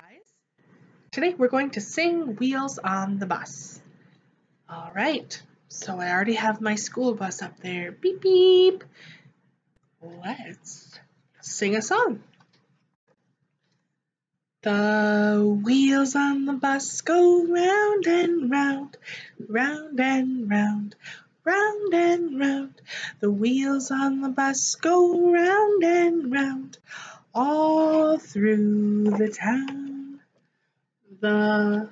guys. Today we're going to sing Wheels on the Bus. All right, so I already have my school bus up there. Beep, beep. Let's sing a song. The wheels on the bus go round and round, round and round, round and round. The wheels on the bus go round and round, all through the town. The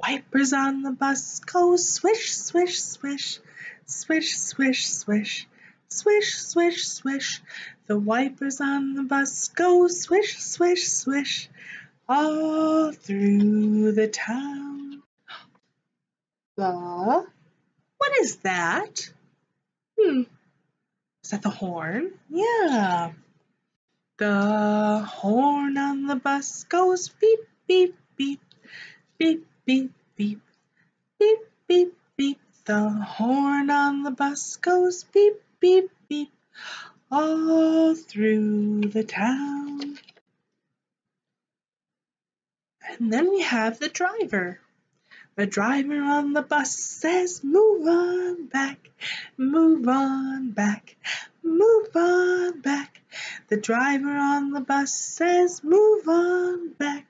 wipers on the bus go swish, swish, swish, swish, swish, swish, swish, swish, swish. The wipers on the bus go swish, swish, swish, all through the town. The, what is that? Hmm, is that the horn? Yeah. The horn on the bus goes beep, beep, beep, beep, beep, beep, beep, beep, beep. The horn on the bus goes beep, beep, beep, all through the town. And then we have the driver. The driver on the bus says, move on back, move on back, move on back. The driver on the bus says, move on back,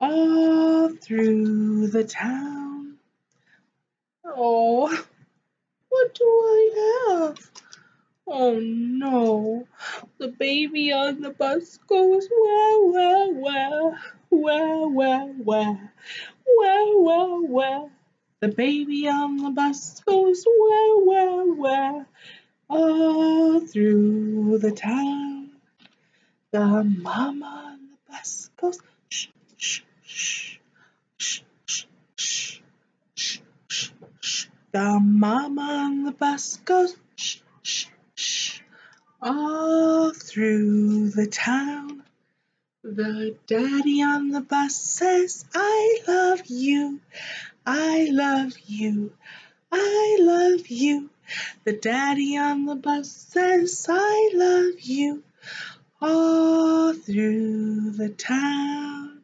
all through the town. Oh, what do I have? Oh no, the baby on the bus goes wah wah wah, wah wah wah, wah wah wah. The baby on the bus goes wah wah wah, all through the town. The mama on the bus goes shh shh shh shh shh. The mama on the bus goes shh shh shh all through the town. The daddy on the bus says, I love you, I love you, I love you. The daddy on the bus says, I love you, all through the town.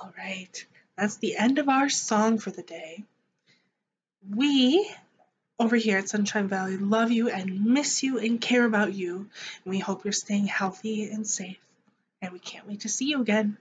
All right, that's the end of our song for the day. We over here at Sunshine Valley love you and miss you and care about you. We hope you're staying healthy and safe. And we can't wait to see you again.